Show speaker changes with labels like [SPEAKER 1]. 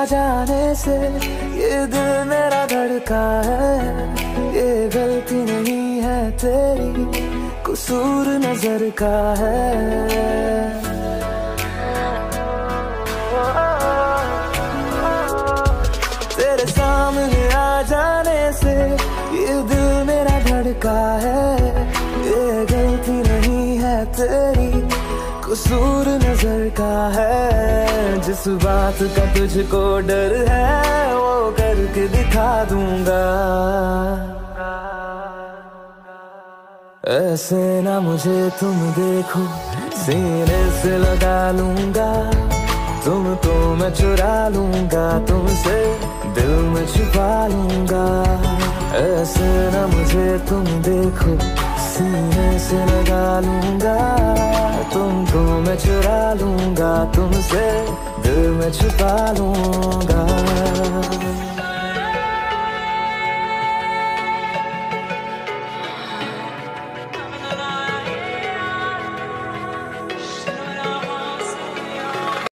[SPEAKER 1] से ये दिल मेरा धड़का है। ये गलती नहीं है तेरी, कसूर नज़र का है। तेरे सामने आ जाने से ये दिल मेरा धड़का है। ये गलती नहीं है तेरी कसूर नज़र का है। जिस बात का तुझको डर है, वो करके दिखा दूँगा। ऐसे ना मुझे तुम देखो, सीने से लगा लूँगा। तुम तो मैं चुरा लूँगा, तुमसे दिल में छुपा लूँगा। ऐसे ना मुझे तुम देखो, सीने से लगा लूँगा। चुरा लूँगा तुमसे दिल में छुपा लूँगा।